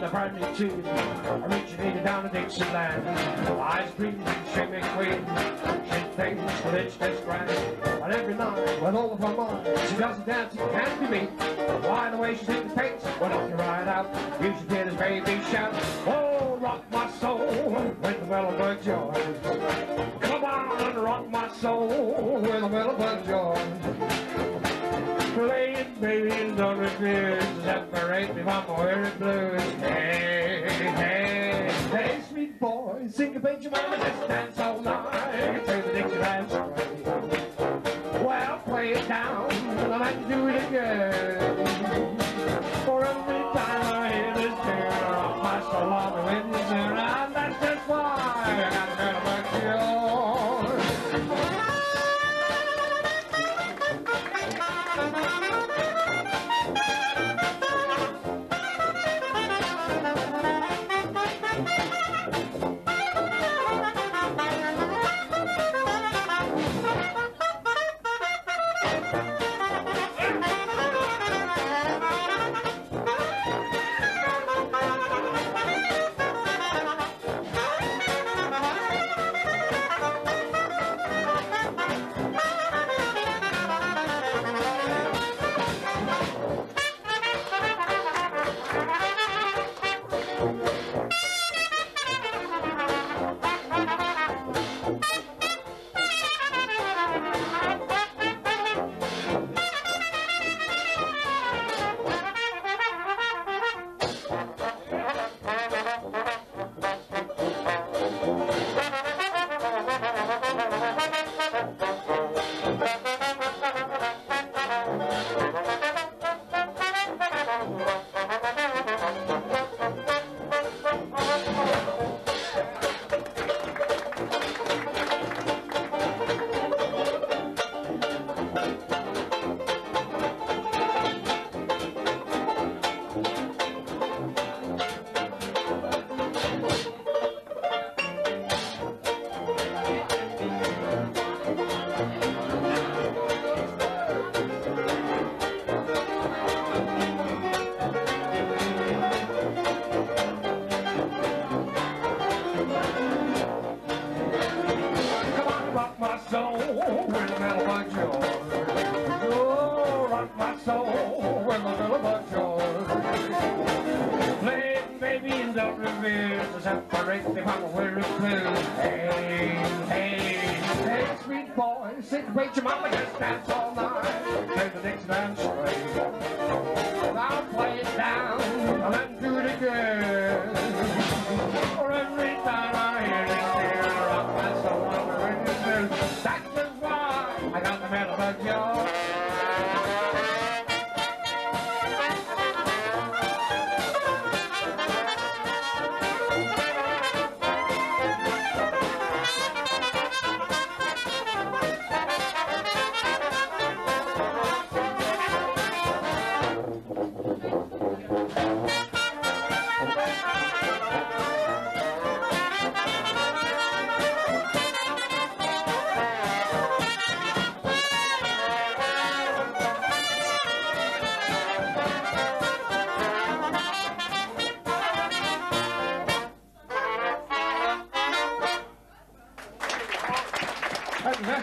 the brand new tune originated down in Dixieland. Ice cream and Shimmy Queen, she thinks that it's just grand. And every night, with all of her mind, she doesn't dance, it can't be beat. Why the way she sings the why don't you ride out. You should on, my soul, with a the Milenberg joy. Playing baby and don't refuse to separate me from my weary blues. Hey, hey, hey, sweet boy, syncopate your mama, just dance all night. Play the Dixieland swing. Well, play it down, I might do it again. For every time I hear this tune, I rock my soul on the wind, separate me from a weary blues. Hey, hey, hey, sweet boy, wait your mama just dance all night. Play the Dixieland swing.